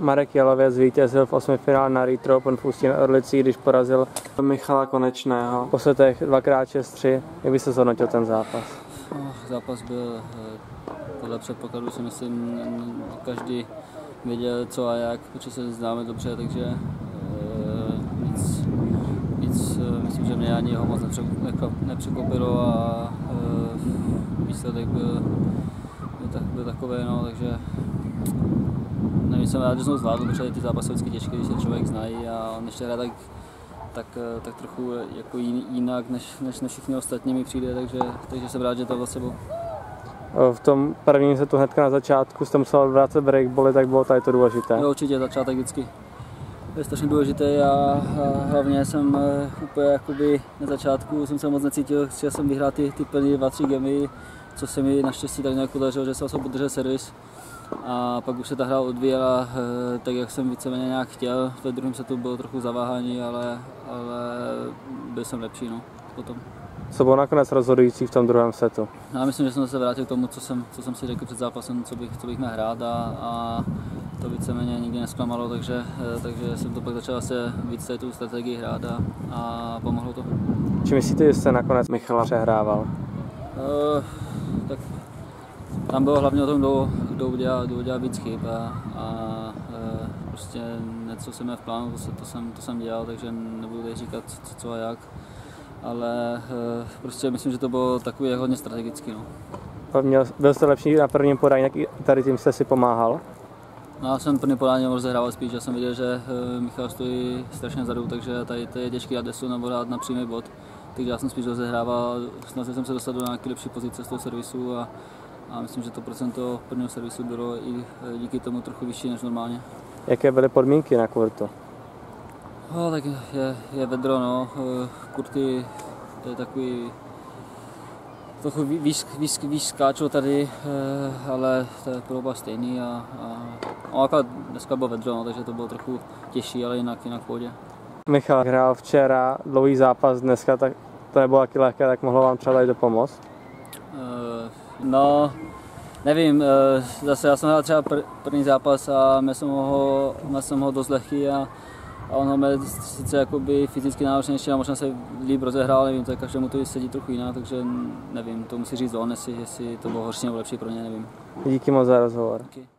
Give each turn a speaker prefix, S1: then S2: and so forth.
S1: Marek Jalovec zvítězil v osmifinále na Retro Open v Ústí nad Orlicí, když porazil Michala Konečného. Po setech 2x6-3, jak by se zhodnotil ten zápas?
S2: No, zápas byl eh, podle předpokladu si myslím, každý věděl co a jak, protože se známe dobře, takže uh, nic, nic uh, myslím, že mě ani jeho moc nepřekopilo a uh, výsledek byl, byl, tak, byl takový, no, takže nevím, jsem rád, že jsem zvládl, protože ty zápasy vždycky těžké, když se člověk znají a on ještě hraje tak, tak, tak trochu jako jinak, než, než, než všichni ostatní mi přijde, takže, takže jsem rád, že to za sebou.
S1: V tom prvním setu hnedka na začátku jste musel vrátit breakboly, tak bylo tady to důležité.
S2: Jo, určitě, začátek vždycky je strašně důležitý a, a hlavně jsem uh, úplně jakoby na začátku jsem se moc necítil, chtěl jsem vyhrát ty, ty plný 2-3 gemy, co se mi naštěstí tak nějak podařilo, že jsem se podržel servis a pak už se ta hra odvíjela uh, tak, jak jsem víceméně nějak chtěl. Ve druhém setu bylo trochu zaváhání, ale, ale byl jsem lepší no, potom.
S1: Co bylo nakonec rozhodující v tom druhém setu?
S2: Já myslím, že jsem se vrátil k tomu, co jsem, co jsem si řekl před zápasem, co bych, co bych měl hrát a, a to víceméně nikdy nesklamalo, takže, eh, takže jsem to pak začal se víc tady tu strategii hrát a, a pomohlo to.
S1: Či myslíte, že jste nakonec Michala přehrával?
S2: Uh, tak tam bylo hlavně o tom, kdo, kdo, udělal, kdo udělal víc chyb a, a uh, prostě něco jsem měl v plánu, to, to, jsem, to jsem dělal, takže nebudu tady říkat co, co a jak ale eh, prostě myslím, že to bylo takový hodně strategický. No.
S1: Měl, byl jste lepší na prvním podání, tady tím jste si pomáhal?
S2: No, já jsem první podání rozehrával spíš, já jsem viděl, že eh, Michal stojí strašně vzadu, takže tady to je těžký desu nebo dát na přímý bod. Takže já jsem spíš rozehrával, snažil jsem se dostat do nějaké lepší pozice z toho servisu a, a myslím, že to procento prvního servisu bylo i eh, díky tomu trochu vyšší než normálně.
S1: Jaké byly podmínky na kurtu?
S2: No, tak je, je vedro, no. Eh, kurty, to je takový trochu víc, víc, víc skáčou tady, eh, ale to je pro stejný a, a no, akorát dneska bylo vedro, no, takže to bylo trochu těžší, ale jinak, jinak v pohodě.
S1: Michal hrál včera dlouhý zápas, dneska tak to nebylo taky lehké, tak mohlo vám třeba do pomoc?
S2: Uh, no, nevím, zase já jsem hrál třeba první zápas a měl jsem ho, měl jsem ho dost lehký a a ono je sice jakoby fyzicky náročnější a možná se líp rozehrál, nevím, to je každému to sedí trochu jinak, takže nevím, to musí říct on, jestli, jestli to bylo horší nebo lepší pro ně, nevím.
S1: Díky moc za rozhovor. Díky.